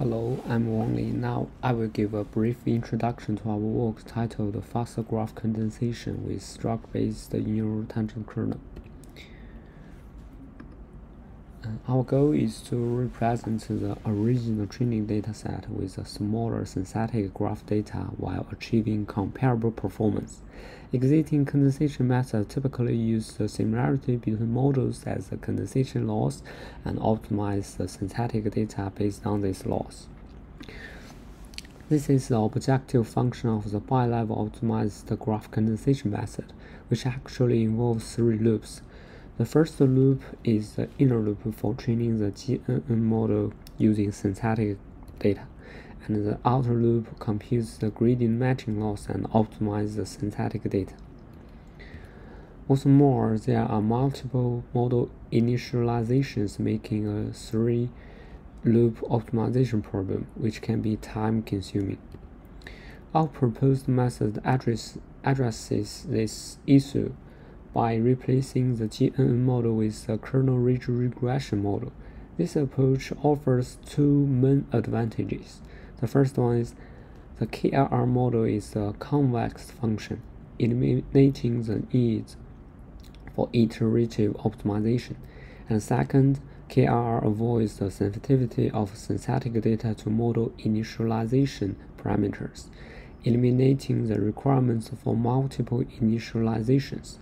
Hello, I'm Wang Li. Now I will give a brief introduction to our work titled Faster Graph Condensation with Struct-Based Neural Tangent Kernel. Our goal is to represent the original training dataset with a smaller synthetic graph data while achieving comparable performance. Existing condensation methods typically use the similarity between models as the condensation loss and optimize the synthetic data based on this loss. This is the objective function of the bi-level optimized graph condensation method, which actually involves three loops. The first loop is the inner loop for training the GNN model using synthetic data, and the outer loop computes the gradient matching loss and optimizes the synthetic data. What's more, there are multiple model initializations making a three loop optimization problem, which can be time consuming. Our proposed method address, addresses this issue by replacing the GNN model with the kernel ridge regression model. This approach offers two main advantages. The first one is the KRR model is a convex function, eliminating the need for iterative optimization. And second, KRR avoids the sensitivity of synthetic data to model initialization parameters, eliminating the requirements for multiple initializations.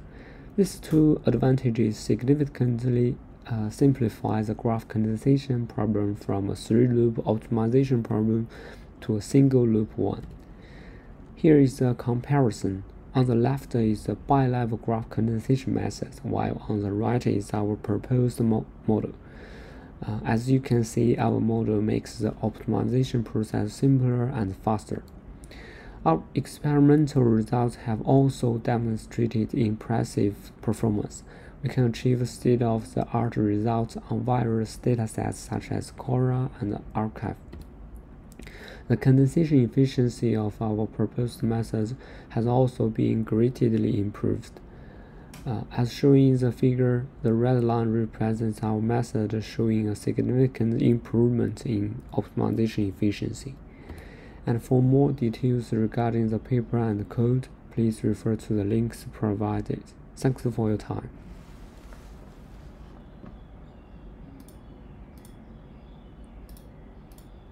These two advantages significantly uh, simplify the graph condensation problem from a three-loop optimization problem to a single-loop one. Here is a comparison. On the left is the bi-level graph condensation method, while on the right is our proposed mo model. Uh, as you can see, our model makes the optimization process simpler and faster. Our experimental results have also demonstrated impressive performance. We can achieve state-of-the-art results on various datasets such as Cora and arXiv. The condensation efficiency of our proposed methods has also been greatly improved. Uh, as shown in the figure, the red line represents our method showing a significant improvement in optimization efficiency. And for more details regarding the paper and code, please refer to the links provided. Thanks for your time.